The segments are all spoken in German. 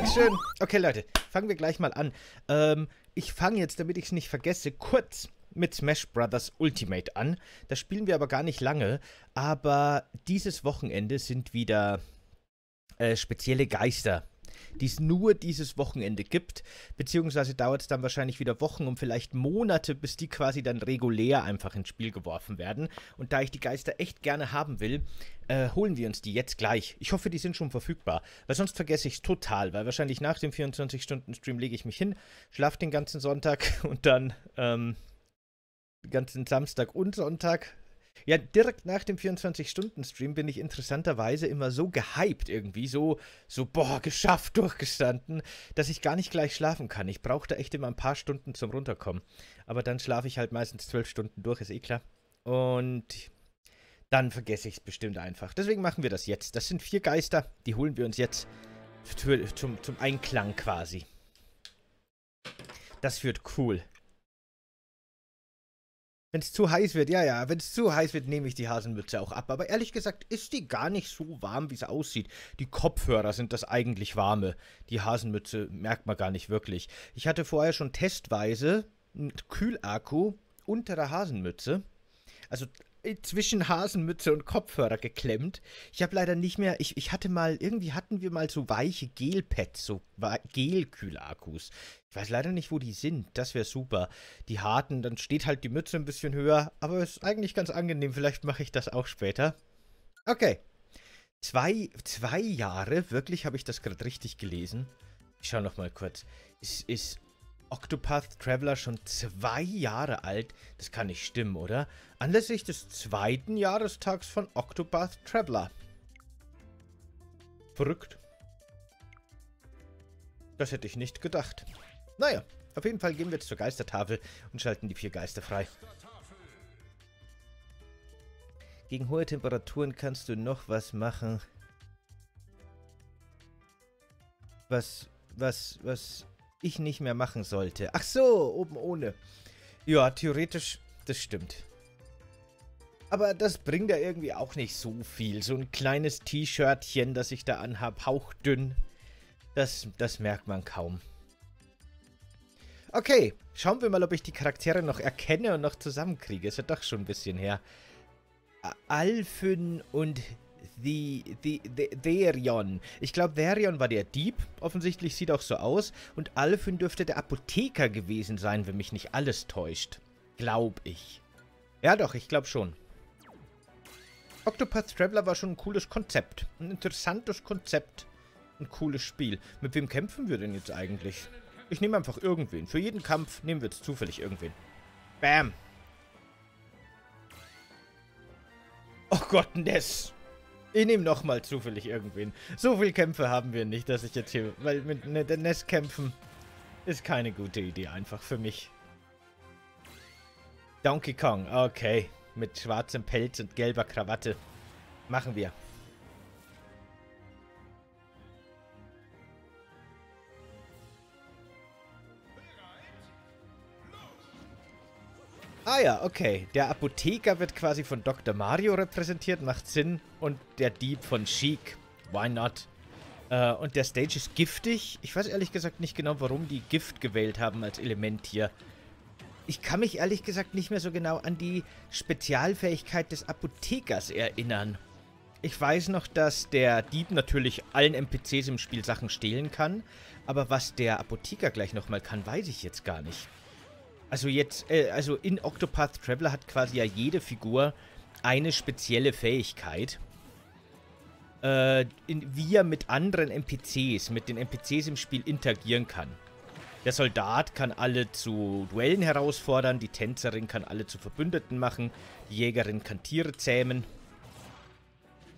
Dankeschön. Okay, Leute, fangen wir gleich mal an. Ähm, ich fange jetzt, damit ich es nicht vergesse, kurz mit Smash Bros. Ultimate an. Das spielen wir aber gar nicht lange. Aber dieses Wochenende sind wieder äh, spezielle Geister die es nur dieses Wochenende gibt. Beziehungsweise dauert es dann wahrscheinlich wieder Wochen und vielleicht Monate, bis die quasi dann regulär einfach ins Spiel geworfen werden. Und da ich die Geister echt gerne haben will, äh, holen wir uns die jetzt gleich. Ich hoffe, die sind schon verfügbar, weil sonst vergesse ich es total, weil wahrscheinlich nach dem 24-Stunden-Stream lege ich mich hin, schlafe den ganzen Sonntag und dann ähm, den ganzen Samstag und Sonntag ja, direkt nach dem 24-Stunden-Stream bin ich interessanterweise immer so gehypt irgendwie, so, so, boah, geschafft, durchgestanden, dass ich gar nicht gleich schlafen kann. Ich brauche da echt immer ein paar Stunden zum Runterkommen. Aber dann schlafe ich halt meistens zwölf Stunden durch, ist eh klar. Und dann vergesse ich es bestimmt einfach. Deswegen machen wir das jetzt. Das sind vier Geister, die holen wir uns jetzt zum, zum Einklang quasi. Das wird cool. Wenn es zu heiß wird, ja, ja, wenn es zu heiß wird, nehme ich die Hasenmütze auch ab. Aber ehrlich gesagt ist die gar nicht so warm, wie sie aussieht. Die Kopfhörer sind das eigentlich warme. Die Hasenmütze merkt man gar nicht wirklich. Ich hatte vorher schon testweise einen Kühlakku unter der Hasenmütze. Also zwischen Hasenmütze und Kopfhörer geklemmt. Ich habe leider nicht mehr, ich, ich hatte mal, irgendwie hatten wir mal so weiche Gelpads, so Gelkühlakkus. Ich weiß leider nicht, wo die sind. Das wäre super. Die harten, dann steht halt die Mütze ein bisschen höher, aber ist eigentlich ganz angenehm. Vielleicht mache ich das auch später. Okay. Zwei, zwei Jahre, wirklich habe ich das gerade richtig gelesen. Ich schaue noch mal kurz. Ist, ist Octopath Traveler schon zwei Jahre alt? Das kann nicht stimmen, oder? Anlässlich des zweiten Jahrestags von Octopath Traveler. Verrückt. Das hätte ich nicht gedacht. Naja, auf jeden Fall gehen wir jetzt zur Geistertafel und schalten die vier Geister frei. Gegen hohe Temperaturen kannst du noch was machen. Was, was, was ich nicht mehr machen sollte. Ach so, oben ohne. Ja, theoretisch, das stimmt. Aber das bringt ja irgendwie auch nicht so viel. So ein kleines T-Shirtchen, das ich da anhab, hauchdünn. Das, das merkt man kaum. Okay, schauen wir mal, ob ich die Charaktere noch erkenne und noch zusammenkriege. Ist ja doch schon ein bisschen her. Alphen und The, the, the, Therion. Ich glaube, Therion war der Dieb. Offensichtlich sieht auch so aus. Und Alfyn dürfte der Apotheker gewesen sein, wenn mich nicht alles täuscht. Glaub ich. Ja doch, ich glaube schon. Octopath Traveler war schon ein cooles Konzept. Ein interessantes Konzept. Ein cooles Spiel. Mit wem kämpfen wir denn jetzt eigentlich? Ich nehme einfach irgendwen. Für jeden Kampf nehmen wir jetzt zufällig irgendwen. Bam. Oh Gott, Ness. Ich nehme nochmal zufällig irgendwen. So viele Kämpfe haben wir nicht, dass ich jetzt hier... Weil mit ne, Ness kämpfen ist keine gute Idee einfach für mich. Donkey Kong, okay. Mit schwarzem Pelz und gelber Krawatte. Machen wir. Ah ja, okay. Der Apotheker wird quasi von Dr. Mario repräsentiert, macht Sinn. Und der Dieb von Chic. Why not? Äh, und der Stage ist giftig. Ich weiß ehrlich gesagt nicht genau, warum die Gift gewählt haben als Element hier. Ich kann mich ehrlich gesagt nicht mehr so genau an die Spezialfähigkeit des Apothekers erinnern. Ich weiß noch, dass der Dieb natürlich allen NPCs im Spiel Sachen stehlen kann. Aber was der Apotheker gleich nochmal kann, weiß ich jetzt gar nicht. Also jetzt, äh, also in Octopath Traveler hat quasi ja jede Figur eine spezielle Fähigkeit. Äh, in, wie er mit anderen NPCs, mit den NPCs im Spiel interagieren kann. Der Soldat kann alle zu Duellen herausfordern, die Tänzerin kann alle zu Verbündeten machen, die Jägerin kann Tiere zähmen.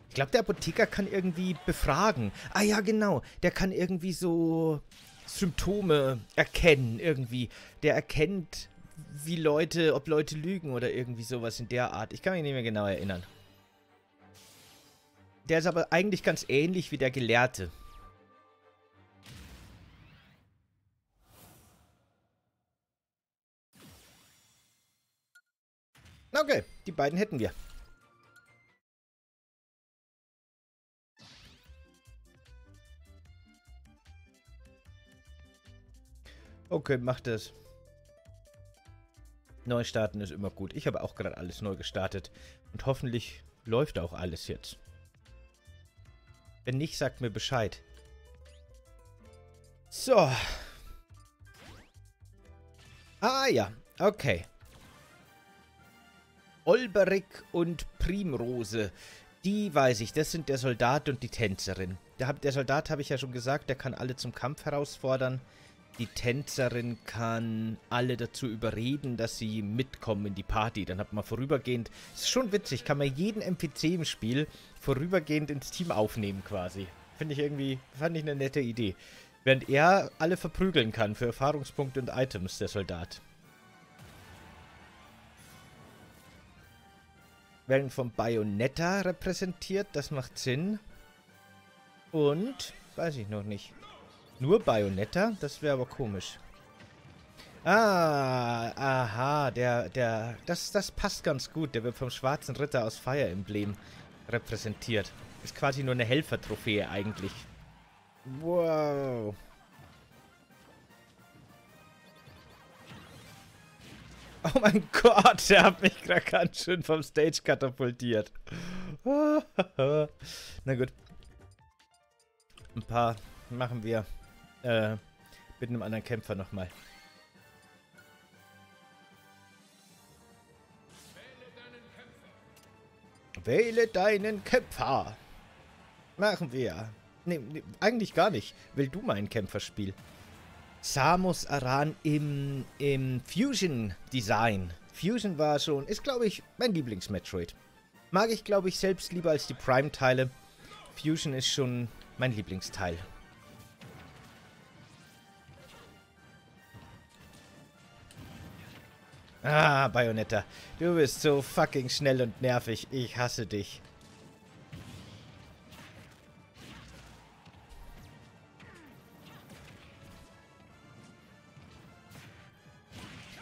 Ich glaube, der Apotheker kann irgendwie befragen. Ah ja, genau. Der kann irgendwie so Symptome erkennen irgendwie. Der erkennt, wie Leute, ob Leute lügen oder irgendwie sowas in der Art. Ich kann mich nicht mehr genau erinnern. Der ist aber eigentlich ganz ähnlich wie der Gelehrte. Okay, die beiden hätten wir. Okay, mach das. Neu starten ist immer gut. Ich habe auch gerade alles neu gestartet. Und hoffentlich läuft auch alles jetzt. Wenn nicht, sagt mir Bescheid. So. Ah ja, okay. Olberic und Primrose. Die weiß ich, das sind der Soldat und die Tänzerin. Der, der Soldat habe ich ja schon gesagt, der kann alle zum Kampf herausfordern. Die Tänzerin kann alle dazu überreden, dass sie mitkommen in die Party. Dann hat man vorübergehend, ist schon witzig, kann man jeden NPC im Spiel vorübergehend ins Team aufnehmen quasi. Finde ich irgendwie, fand ich eine nette Idee. Während er alle verprügeln kann für Erfahrungspunkte und Items, der Soldat. Werden vom Bayonetta repräsentiert, das macht Sinn. Und, weiß ich noch nicht. Nur Bayonetta? Das wäre aber komisch. Ah, aha, der, der, das, das passt ganz gut. Der wird vom schwarzen Ritter aus Fire Emblem repräsentiert. Ist quasi nur eine Helfertrophäe eigentlich. Wow. Oh mein Gott, der hat mich gerade ganz schön vom Stage katapultiert. Na gut. Ein paar machen wir äh, mit einem anderen Kämpfer nochmal. Wähle deinen Kämpfer. Machen wir. Nee, nee, eigentlich gar nicht. Will du meinen Kämpferspiel? Samus Aran im, im Fusion-Design. Fusion war schon, ist glaube ich mein Lieblings-Metroid. Mag ich glaube ich selbst lieber als die Prime-Teile. Fusion ist schon mein Lieblingsteil. Ah, Bayonetta. Du bist so fucking schnell und nervig. Ich hasse dich.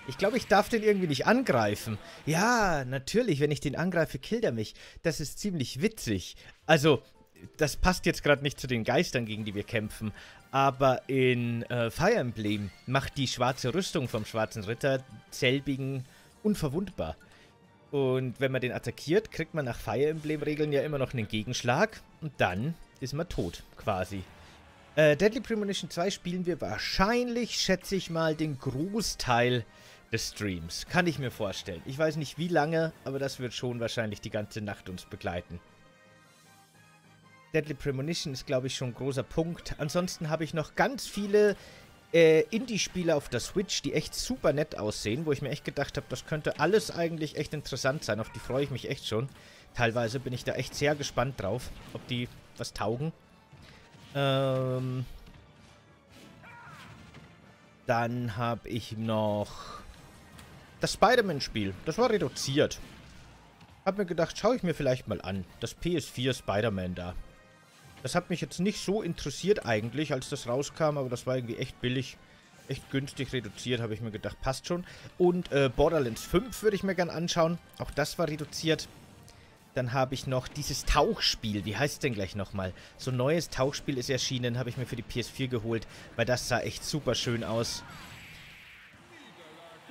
Ich glaube, ich darf den irgendwie nicht angreifen. Ja, natürlich, wenn ich den angreife, killt er mich. Das ist ziemlich witzig. Also, das passt jetzt gerade nicht zu den Geistern, gegen die wir kämpfen. Aber in äh, Fire Emblem macht die schwarze Rüstung vom schwarzen Ritter selbigen unverwundbar. Und wenn man den attackiert, kriegt man nach Fire Emblem-Regeln ja immer noch einen Gegenschlag. Und dann ist man tot, quasi. Äh, Deadly Premonition 2 spielen wir wahrscheinlich, schätze ich mal, den Großteil des Streams. Kann ich mir vorstellen. Ich weiß nicht wie lange, aber das wird schon wahrscheinlich die ganze Nacht uns begleiten. Deadly Premonition ist, glaube ich, schon ein großer Punkt. Ansonsten habe ich noch ganz viele äh, Indie-Spiele auf der Switch, die echt super nett aussehen, wo ich mir echt gedacht habe, das könnte alles eigentlich echt interessant sein. Auf die freue ich mich echt schon. Teilweise bin ich da echt sehr gespannt drauf, ob die was taugen. Ähm, dann habe ich noch das Spider-Man-Spiel. Das war reduziert. Hab mir gedacht, schaue ich mir vielleicht mal an. Das PS4 Spider-Man da. Das hat mich jetzt nicht so interessiert eigentlich, als das rauskam, aber das war irgendwie echt billig, echt günstig reduziert, habe ich mir gedacht, passt schon. Und äh, Borderlands 5 würde ich mir gern anschauen, auch das war reduziert. Dann habe ich noch dieses Tauchspiel, wie heißt es denn gleich nochmal? So ein neues Tauchspiel ist erschienen, habe ich mir für die PS4 geholt, weil das sah echt super schön aus.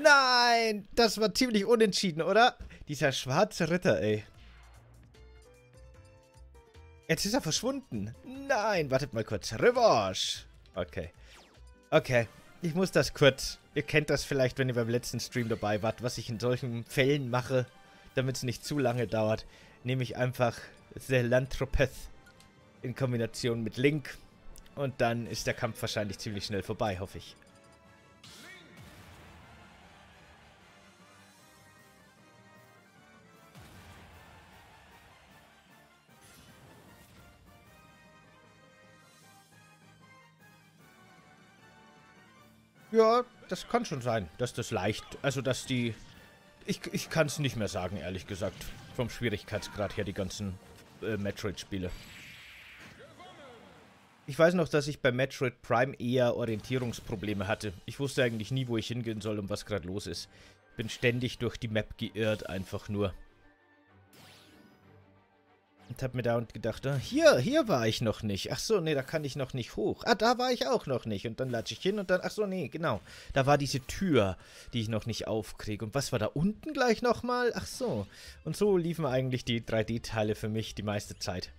Nein, das war ziemlich unentschieden, oder? Dieser schwarze Ritter, ey. Jetzt ist er verschwunden. Nein, wartet mal kurz. Revanche. Okay. Okay. Ich muss das kurz. Ihr kennt das vielleicht, wenn ihr beim letzten Stream dabei wart, was ich in solchen Fällen mache, damit es nicht zu lange dauert. Nehme ich einfach Zelantropeth in Kombination mit Link. Und dann ist der Kampf wahrscheinlich ziemlich schnell vorbei, hoffe ich. Ja, das kann schon sein, dass das leicht, also dass die, ich, ich kann es nicht mehr sagen, ehrlich gesagt, vom Schwierigkeitsgrad her, die ganzen äh, Metroid-Spiele. Ich weiß noch, dass ich bei Metroid Prime eher Orientierungsprobleme hatte. Ich wusste eigentlich nie, wo ich hingehen soll und was gerade los ist. Bin ständig durch die Map geirrt, einfach nur. Und hab mir da und gedacht, ah, hier, hier war ich noch nicht. Ach so, nee, da kann ich noch nicht hoch. Ah, da war ich auch noch nicht. Und dann latsche ich hin und dann, ach so, nee, genau. Da war diese Tür, die ich noch nicht aufkriege. Und was war da unten gleich nochmal? Ach so. Und so liefen eigentlich die 3D-Teile für mich die meiste Zeit.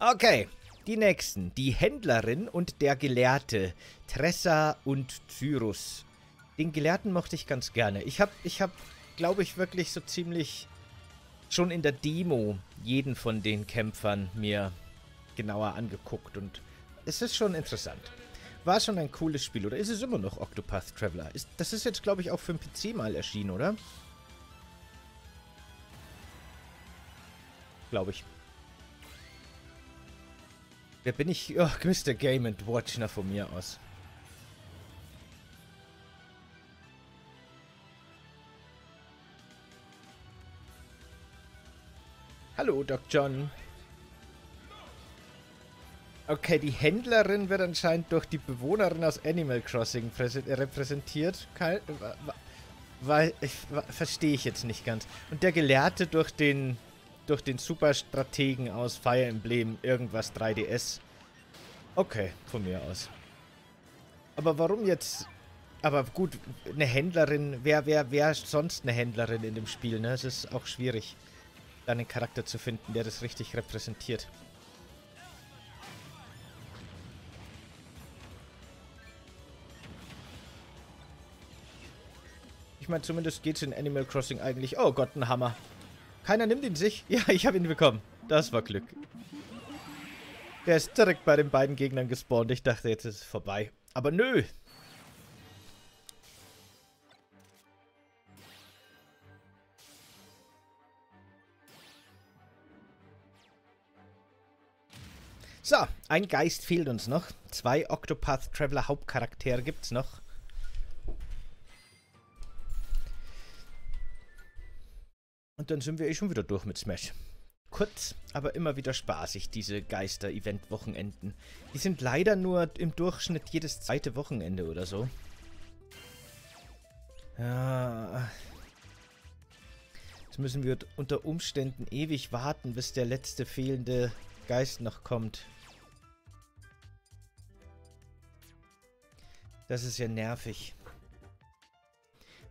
Okay, die nächsten. Die Händlerin und der Gelehrte. Tressa und Cyrus. Den Gelehrten mochte ich ganz gerne. Ich habe, ich hab, glaube ich, wirklich so ziemlich schon in der Demo jeden von den Kämpfern mir genauer angeguckt und es ist schon interessant. War schon ein cooles Spiel, oder ist es immer noch Octopath Traveler? Ist, das ist jetzt, glaube ich, auch für den PC mal erschienen, oder? Glaube ich. Wer bin ich? Oh, Mr. Game Watch, na von mir aus. Hallo, Doc John. Okay, die Händlerin wird anscheinend durch die Bewohnerin aus Animal Crossing repräsentiert. Weil, ich verstehe ich jetzt nicht ganz. Und der Gelehrte durch den durch den Superstrategen aus Fire Emblem irgendwas 3DS. Okay, von mir aus. Aber warum jetzt... Aber gut, eine Händlerin, wer, wer, wer sonst eine Händlerin in dem Spiel, ne? Es ist auch schwierig einen Charakter zu finden, der das richtig repräsentiert. Ich meine, zumindest geht es in Animal Crossing eigentlich... Oh Gott, ein Hammer. Keiner nimmt ihn sich. Ja, ich habe ihn bekommen. Das war Glück. Der ist direkt bei den beiden Gegnern gespawnt. Ich dachte, jetzt ist es vorbei. Aber nö. Ein Geist fehlt uns noch. Zwei Octopath Traveler Hauptcharaktere gibt es noch. Und dann sind wir eh schon wieder durch mit Smash. Kurz, aber immer wieder spaßig, diese Geister-Event-Wochenenden. Die sind leider nur im Durchschnitt jedes zweite Wochenende oder so. Ja. Jetzt müssen wir unter Umständen ewig warten, bis der letzte fehlende Geist noch kommt. Das ist ja nervig.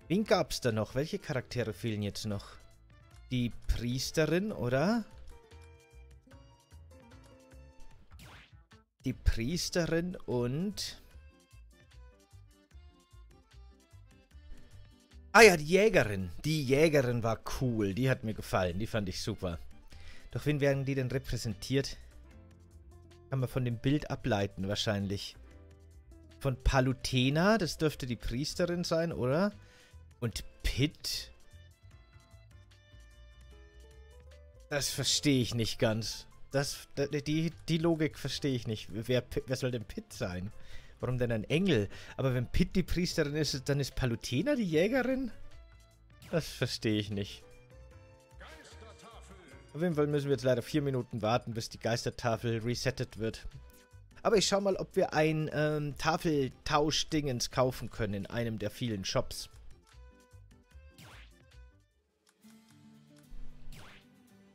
Wen gab's da noch? Welche Charaktere fehlen jetzt noch? Die Priesterin, oder? Die Priesterin und... Ah ja, die Jägerin. Die Jägerin war cool. Die hat mir gefallen. Die fand ich super. Doch wen werden die denn repräsentiert? Kann man von dem Bild ableiten wahrscheinlich von Palutena. Das dürfte die Priesterin sein, oder? Und Pitt? Das verstehe ich nicht ganz. Das, die, die Logik verstehe ich nicht. Wer, wer soll denn Pitt sein? Warum denn ein Engel? Aber wenn Pitt die Priesterin ist, dann ist Palutena die Jägerin? Das verstehe ich nicht. Auf jeden Fall müssen wir jetzt leider vier Minuten warten, bis die Geistertafel resettet wird. Aber ich schau mal, ob wir ein ähm, Tafeltausch-Dingens kaufen können in einem der vielen Shops.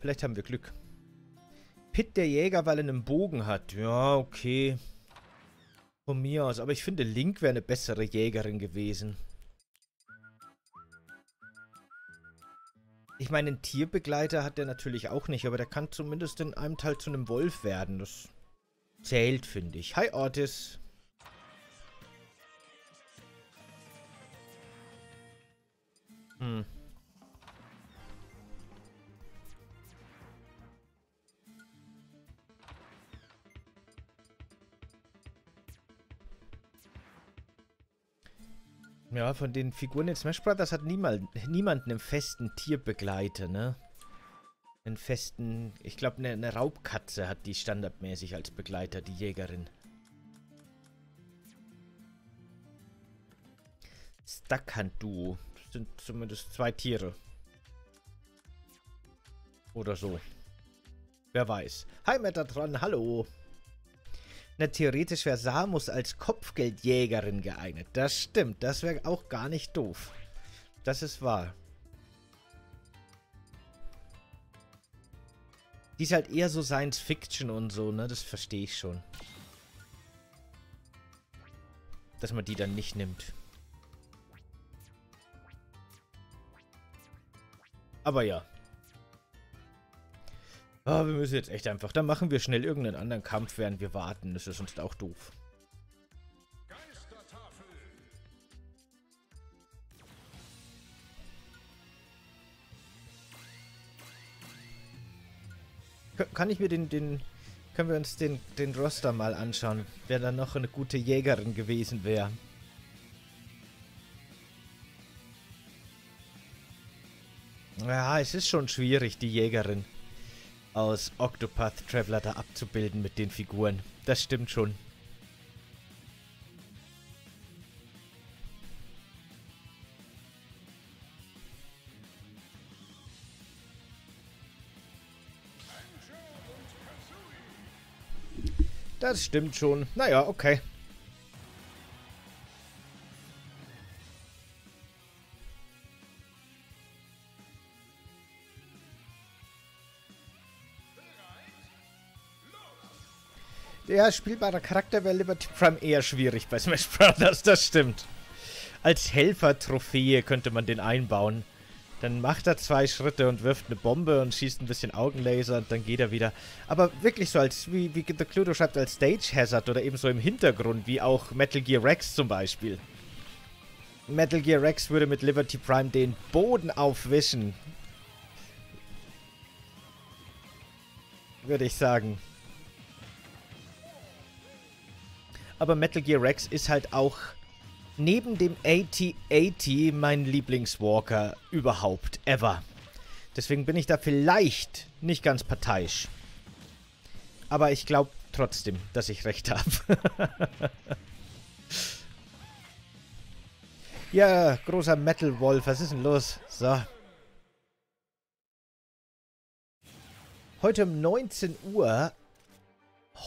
Vielleicht haben wir Glück. Pitt der Jäger, weil er einen Bogen hat. Ja, okay. Von mir aus. Aber ich finde, Link wäre eine bessere Jägerin gewesen. Ich meine, einen Tierbegleiter hat er natürlich auch nicht, aber der kann zumindest in einem Teil zu einem Wolf werden. Das Zählt, finde ich. Hi, Ortis. Hm. Ja, von den Figuren in Smash Brothers hat niemand, niemand einen festen Tierbegleiter, ne? Einen festen, ich glaube eine, eine Raubkatze hat die standardmäßig als Begleiter, die Jägerin. Stackhand-Duo. Das sind zumindest zwei Tiere. Oder so. Wer weiß. Hi Metatron, hallo. Na, theoretisch wäre Samus als Kopfgeldjägerin geeignet. Das stimmt. Das wäre auch gar nicht doof. Das ist wahr. Die ist halt eher so Science Fiction und so, ne? Das verstehe ich schon. Dass man die dann nicht nimmt. Aber ja. Oh, wir müssen jetzt echt einfach... Dann machen wir schnell irgendeinen anderen Kampf, während wir warten. Das ist sonst auch doof. Kann ich mir den, den, können wir uns den, den Roster mal anschauen, wer da noch eine gute Jägerin gewesen wäre. Ja, es ist schon schwierig, die Jägerin aus Octopath Traveler da abzubilden mit den Figuren. Das stimmt schon. Das stimmt schon. Naja, okay. Der spielbare Charakter wäre Liberty Prime eher schwierig bei Smash Bros. Das stimmt. Als Helfer-Trophäe könnte man den einbauen. Dann macht er zwei Schritte und wirft eine Bombe und schießt ein bisschen Augenlaser und dann geht er wieder. Aber wirklich so als, wie, wie The Cluedo schreibt, als Stage Hazard oder eben so im Hintergrund, wie auch Metal Gear Rex zum Beispiel. Metal Gear Rex würde mit Liberty Prime den Boden aufwischen. Würde ich sagen. Aber Metal Gear Rex ist halt auch neben dem AT-80 mein Lieblingswalker überhaupt, ever. Deswegen bin ich da vielleicht nicht ganz parteiisch. Aber ich glaube trotzdem, dass ich recht habe. ja, großer Metal Wolf, was ist denn los? So. Heute um 19 Uhr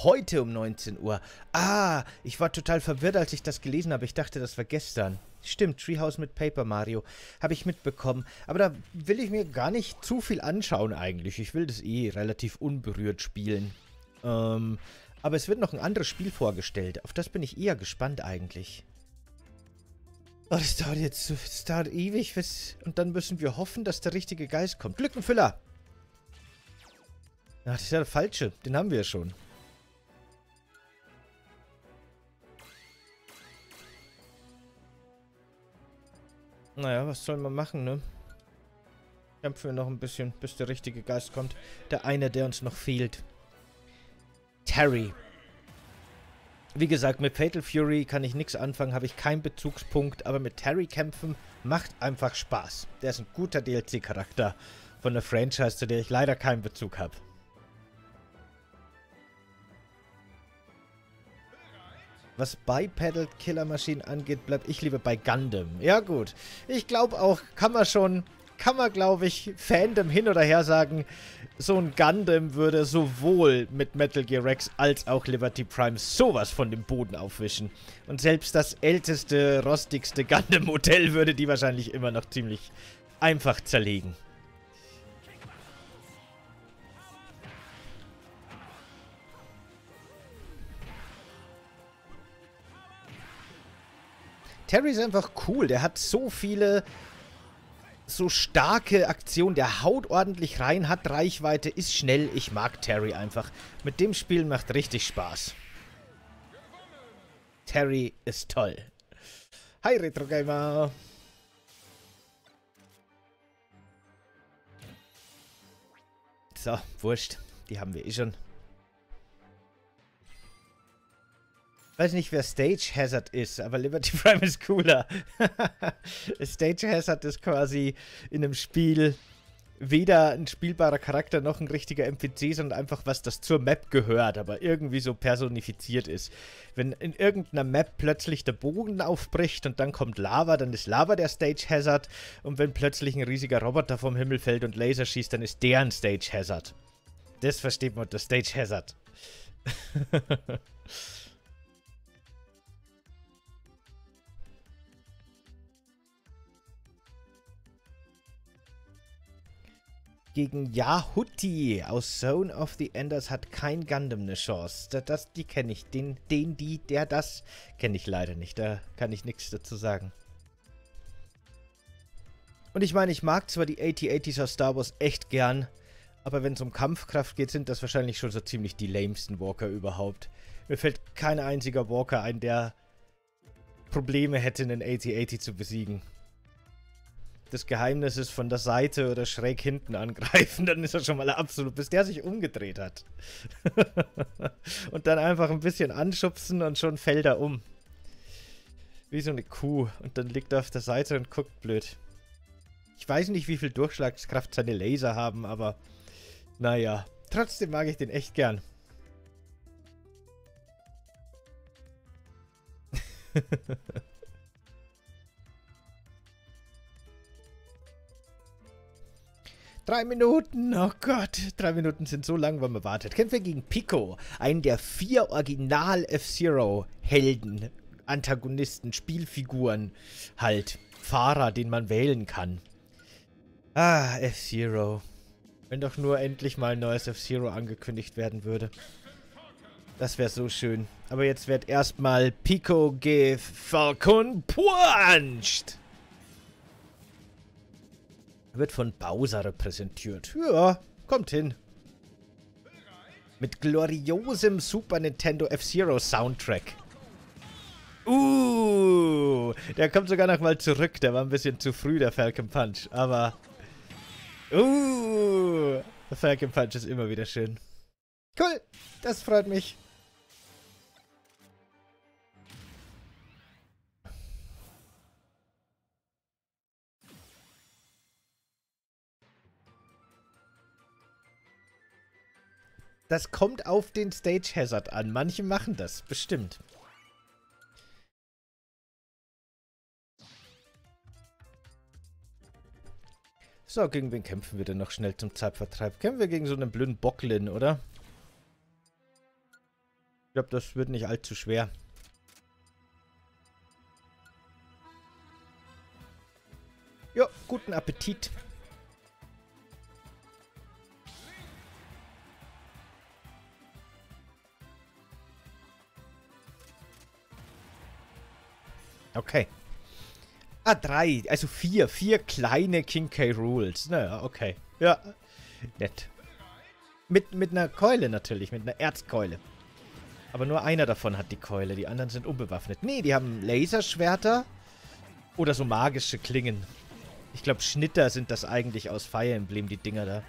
Heute um 19 Uhr. Ah, ich war total verwirrt, als ich das gelesen habe. Ich dachte, das war gestern. Stimmt, Treehouse mit Paper Mario. Habe ich mitbekommen. Aber da will ich mir gar nicht zu viel anschauen eigentlich. Ich will das eh relativ unberührt spielen. Ähm, aber es wird noch ein anderes Spiel vorgestellt. Auf das bin ich eher gespannt eigentlich. Oh, das dauert jetzt das dauert ewig. Und dann müssen wir hoffen, dass der richtige Geist kommt. Glückenfüller! Ach, das ist ja der falsche. Den haben wir ja schon. Naja, was soll man machen, ne? Kämpfen wir noch ein bisschen, bis der richtige Geist kommt. Der eine, der uns noch fehlt. Terry. Wie gesagt, mit Fatal Fury kann ich nichts anfangen, habe ich keinen Bezugspunkt, aber mit Terry kämpfen macht einfach Spaß. Der ist ein guter DLC-Charakter von der Franchise, zu der ich leider keinen Bezug habe. Was Bipedal Killer Maschinen angeht, bleibe ich lieber bei Gundam. Ja gut, ich glaube auch, kann man schon, kann man glaube ich Fandom hin oder her sagen, so ein Gundam würde sowohl mit Metal Gear Rex als auch Liberty Prime sowas von dem Boden aufwischen. Und selbst das älteste, rostigste Gundam-Modell würde die wahrscheinlich immer noch ziemlich einfach zerlegen. Terry ist einfach cool. Der hat so viele so starke Aktionen. Der haut ordentlich rein, hat Reichweite, ist schnell. Ich mag Terry einfach. Mit dem Spiel macht richtig Spaß. Terry ist toll. Hi Retro Gamer. So, wurscht. Die haben wir eh schon. Weiß nicht, wer Stage Hazard ist, aber Liberty Prime ist cooler. Stage Hazard ist quasi in einem Spiel weder ein spielbarer Charakter noch ein richtiger NPC, sondern einfach was, das zur Map gehört, aber irgendwie so personifiziert ist. Wenn in irgendeiner Map plötzlich der Bogen aufbricht und dann kommt Lava, dann ist Lava der Stage Hazard und wenn plötzlich ein riesiger Roboter vom Himmel fällt und Laser schießt, dann ist der ein Stage Hazard. Das versteht man unter Stage Hazard. gegen Yahuti aus Zone of the Enders hat kein Gundam eine Chance. Das, das die kenne ich. Den, den, die, der, das kenne ich leider nicht. Da kann ich nichts dazu sagen. Und ich meine, ich mag zwar die AT-ATs aus Star Wars echt gern, aber wenn es um Kampfkraft geht, sind das wahrscheinlich schon so ziemlich die lamesten Walker überhaupt. Mir fällt kein einziger Walker ein, der Probleme hätte, einen AT-AT zu besiegen. Das Geheimnis ist von der Seite oder schräg hinten angreifen, dann ist er schon mal absolut, bis der sich umgedreht hat. und dann einfach ein bisschen anschubsen und schon fällt er um. Wie so eine Kuh. Und dann liegt er auf der Seite und guckt blöd. Ich weiß nicht, wie viel Durchschlagskraft seine Laser haben, aber naja. Trotzdem mag ich den echt gern. Drei Minuten, oh Gott, drei Minuten sind so lang, wann man wartet. Kämpfen wir gegen Pico, einen der vier Original F-Zero-Helden, Antagonisten, Spielfiguren halt. Fahrer, den man wählen kann. Ah, F-Zero. Wenn doch nur endlich mal ein neues F-Zero angekündigt werden würde. Das wäre so schön. Aber jetzt wird erstmal Pico G. Falcon punched. Wird von Bowser repräsentiert. Ja, kommt hin. Mit gloriosem Super Nintendo F-Zero Soundtrack. Uh, der kommt sogar noch mal zurück. Der war ein bisschen zu früh, der Falcon Punch. Aber Uh, der Falcon Punch ist immer wieder schön. Cool, das freut mich. Das kommt auf den Stage Hazard an. Manche machen das, bestimmt. So, gegen wen kämpfen wir denn noch schnell zum Zeitvertreib? Kämpfen wir gegen so einen blöden Bocklin, oder? Ich glaube, das wird nicht allzu schwer. Jo, guten Appetit. Okay. Ah, drei. Also vier. Vier kleine King K. Rules. Naja, okay. Ja. Nett. Mit, mit einer Keule natürlich. Mit einer Erzkeule. Aber nur einer davon hat die Keule. Die anderen sind unbewaffnet. Nee, die haben Laserschwerter. Oder so magische Klingen. Ich glaube, Schnitter sind das eigentlich aus Fire Emblem, die Dinger da.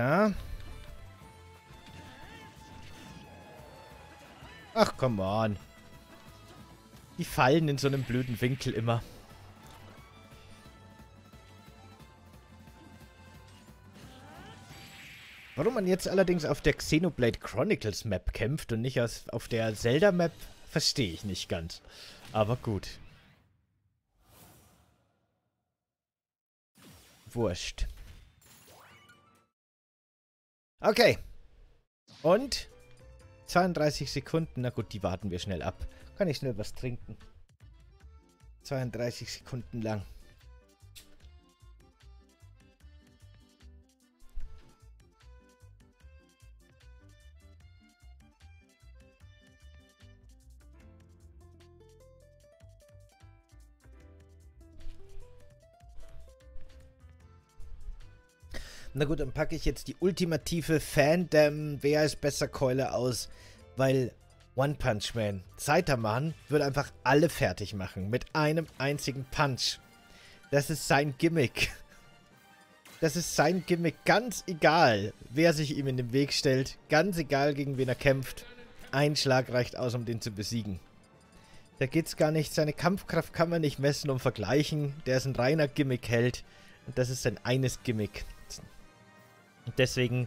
So. Ach, come on. Die fallen in so einem blöden Winkel immer. Warum man jetzt allerdings auf der Xenoblade Chronicles Map kämpft und nicht auf der Zelda Map, verstehe ich nicht ganz. Aber gut. Wurscht. Okay. Und 32 Sekunden. Na gut, die warten wir schnell ab. Kann ich schnell was trinken. 32 Sekunden lang. Na gut, dann packe ich jetzt die ultimative Fandom, wer ist besser Keule aus, weil One Punch Man, Saitama würde einfach alle fertig machen mit einem einzigen Punch. Das ist sein Gimmick. Das ist sein Gimmick, ganz egal, wer sich ihm in den Weg stellt, ganz egal, gegen wen er kämpft. Ein Schlag reicht aus, um den zu besiegen. Da geht's gar nicht, seine Kampfkraft kann man nicht messen und vergleichen. Der ist ein reiner Gimmick-Held. Und das ist sein eines Gimmick. Und deswegen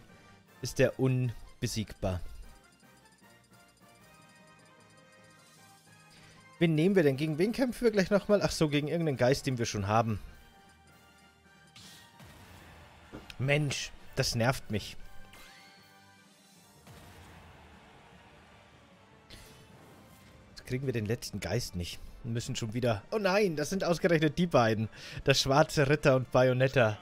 ist er unbesiegbar. Wen nehmen wir denn? Gegen wen kämpfen wir gleich nochmal? Ach so, gegen irgendeinen Geist, den wir schon haben. Mensch, das nervt mich. Jetzt kriegen wir den letzten Geist nicht. Wir müssen schon wieder... Oh nein, das sind ausgerechnet die beiden. Der schwarze Ritter und Bayonetta.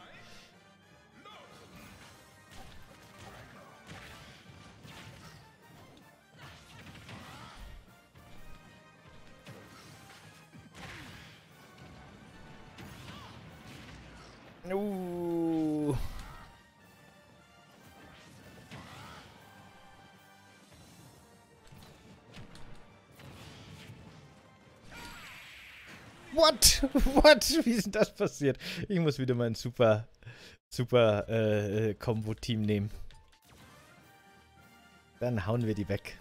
What? Wie ist denn das passiert? Ich muss wieder mein super, super äh, Combo-Team nehmen. Dann hauen wir die weg.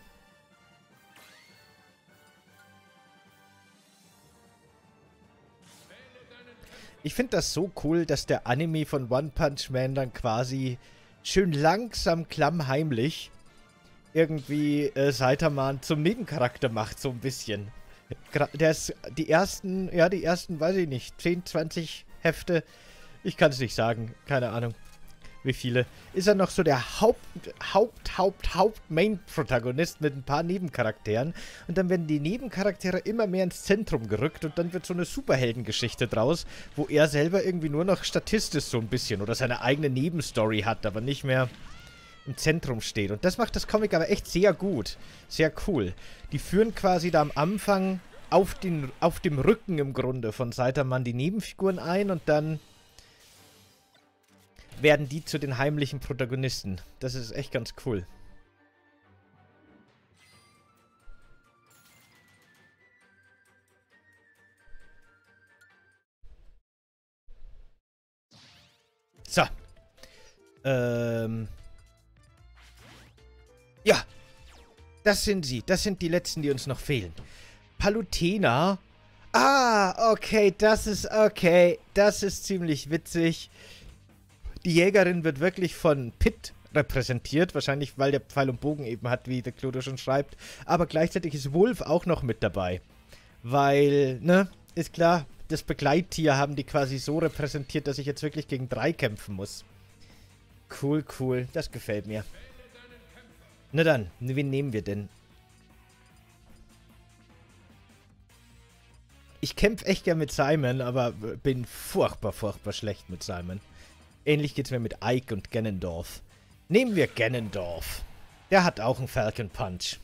Ich finde das so cool, dass der Anime von One Punch Man dann quasi schön langsam, klammheimlich irgendwie äh, Saitaman zum Nebencharakter macht, so ein bisschen. Der ist die ersten, ja, die ersten, weiß ich nicht, 10, 20 Hefte. Ich kann es nicht sagen. Keine Ahnung. Wie viele. Ist er noch so der Haupt, Haupt, Haupt, Haupt Main-Protagonist mit ein paar Nebencharakteren. Und dann werden die Nebencharaktere immer mehr ins Zentrum gerückt und dann wird so eine Superheldengeschichte draus, wo er selber irgendwie nur noch Statist ist, so ein bisschen. Oder seine eigene Nebenstory hat, aber nicht mehr im Zentrum steht. Und das macht das Comic aber echt sehr gut. Sehr cool. Die führen quasi da am Anfang auf, den, auf dem Rücken im Grunde von Saitaman die Nebenfiguren ein und dann werden die zu den heimlichen Protagonisten. Das ist echt ganz cool. So. Ähm, ja, das sind sie. Das sind die letzten, die uns noch fehlen. Palutena. Ah, okay, das ist okay. Das ist ziemlich witzig. Die Jägerin wird wirklich von Pitt repräsentiert. Wahrscheinlich, weil der Pfeil und Bogen eben hat, wie der Clodo schon schreibt. Aber gleichzeitig ist Wolf auch noch mit dabei. Weil, ne, ist klar, das Begleittier haben die quasi so repräsentiert, dass ich jetzt wirklich gegen drei kämpfen muss. Cool, cool. Das gefällt mir. Na dann, wen nehmen wir denn? Ich kämpfe echt gern mit Simon, aber bin furchtbar, furchtbar schlecht mit Simon. Ähnlich geht's mir mit Ike und Ganondorf. Nehmen wir Ganondorf. Der hat auch einen Falcon Punch.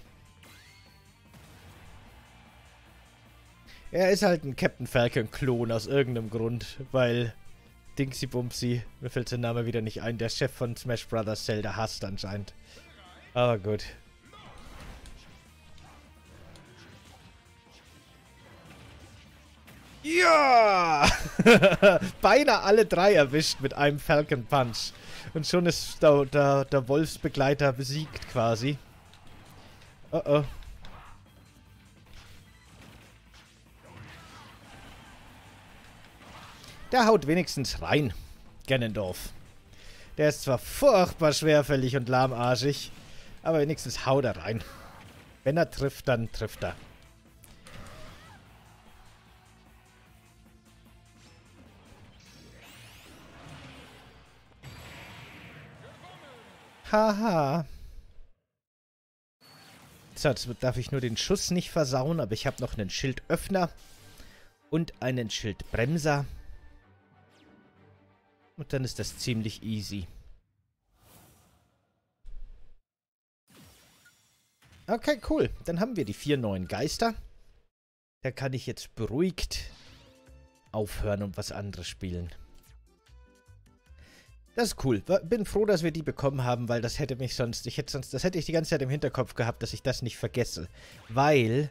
Er ist halt ein Captain Falcon-Klon aus irgendeinem Grund, weil Dingsy Bumsy, mir fällt sein Name wieder nicht ein, der Chef von Smash Brothers Zelda hasst anscheinend. Aber gut. Ja! Beinahe alle drei erwischt mit einem Falcon Punch. Und schon ist der, der, der Wolfsbegleiter besiegt quasi. Oh oh. Der haut wenigstens rein. Gennendorf. Der ist zwar furchtbar schwerfällig und lahmarschig, aber wenigstens haut er rein. Wenn er trifft, dann trifft er. Haha. So, jetzt darf ich nur den Schuss nicht versauen, aber ich habe noch einen Schildöffner und einen Schildbremser. Und dann ist das ziemlich easy. Okay, cool. Dann haben wir die vier neuen Geister. Da kann ich jetzt beruhigt aufhören und was anderes spielen. Das ist cool. Bin froh, dass wir die bekommen haben, weil das hätte mich sonst, ich hätte sonst, das hätte ich die ganze Zeit im Hinterkopf gehabt, dass ich das nicht vergesse. Weil,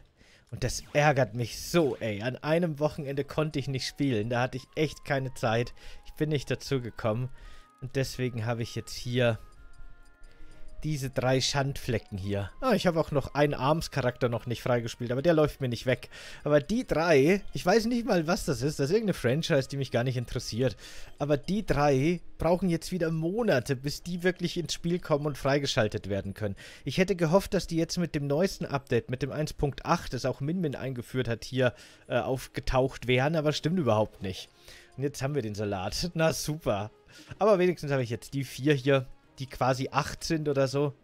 und das ärgert mich so, ey, an einem Wochenende konnte ich nicht spielen. Da hatte ich echt keine Zeit. Ich bin nicht dazu gekommen. Und deswegen habe ich jetzt hier diese drei Schandflecken hier. Ah, ich habe auch noch einen Arms-Charakter noch nicht freigespielt, aber der läuft mir nicht weg. Aber die drei, ich weiß nicht mal, was das ist. Das ist irgendeine Franchise, die mich gar nicht interessiert. Aber die drei brauchen jetzt wieder Monate, bis die wirklich ins Spiel kommen und freigeschaltet werden können. Ich hätte gehofft, dass die jetzt mit dem neuesten Update, mit dem 1.8, das auch Min Min eingeführt hat, hier äh, aufgetaucht wären, aber stimmt überhaupt nicht. Und jetzt haben wir den Salat. Na super. Aber wenigstens habe ich jetzt die vier hier die quasi 8 sind oder so.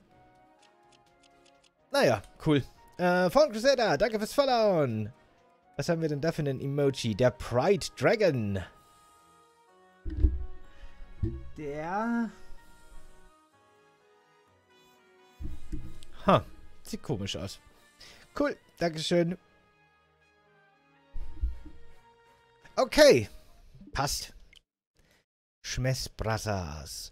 Naja, cool. Äh, Fallen Crusader, danke fürs Followen. Was haben wir denn da für einen Emoji? Der Pride Dragon. Der... Ha, sieht komisch aus. Cool, Dankeschön. Okay, passt. Schmess Brothers.